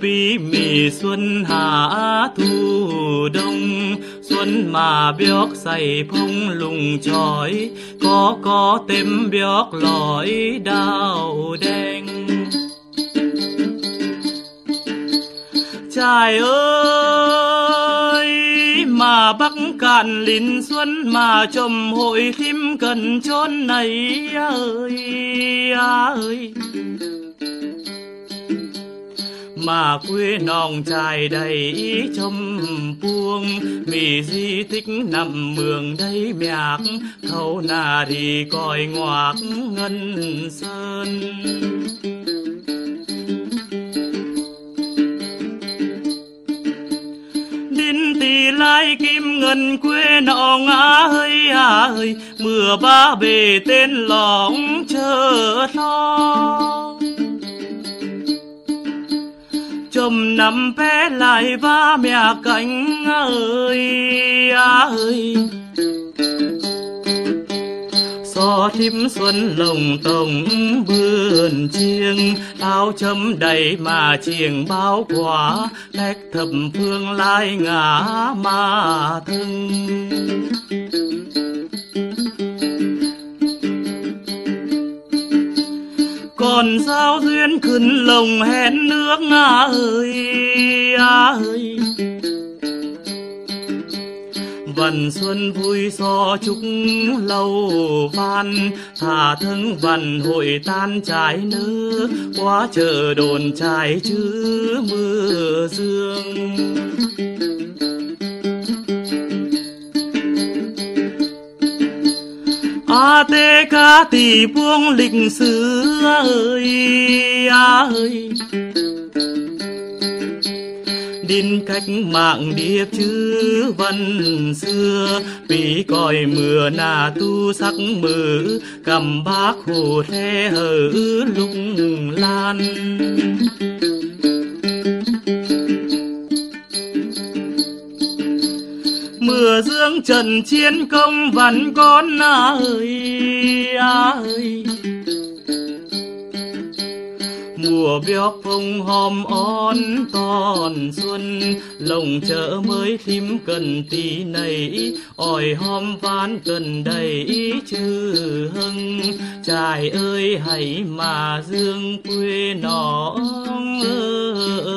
pi mì xuân hạ thu đông. Xuân mà biếc say phong lùng chói, có có tem biếc lõi đào đen. Trai ơi, mà bắc cạn linh xuân mà trầm hội thím cần chốn này. Ơi ơi mà quê nòng trải đầy ý châm buông vì di tích nằm mường đây mạc, khâu nà thì còi ngoạc ngân sơn. Đinh lai kim ngân quê nong á hơi à hơi, mưa ba bề tên lòng chờ lo chùm nằm bé lại ba mẹ cánh ơi ơi so thím xuân lồng tổng vườn chiêng áo chấm đầy mà chiêng bao quả nét thập phương lai ngã mà thương. Còn sao duyên khẩn lồng hẹn nước ơi ơi. Vần xuân vui so chúc lâu van, thả thân vần hội tan trái nước quá chờ đồn trái chứ mưa dương. A tê ca tỷ buông lịch sử ơi ơi đinh cách mạng điệp chữ văn xưa vì còi mưa nà tu sắc mờ cầm bác hồ the hở lung lan mưa dương trần chiến công văn con ơi ơi. Mùa bióc phong hòm on toàn xuân, lồng chợ mới thím cần tí này ỏi hòm ván cần đầy chữ hưng trài ơi hãy mà dương quê nó ơi.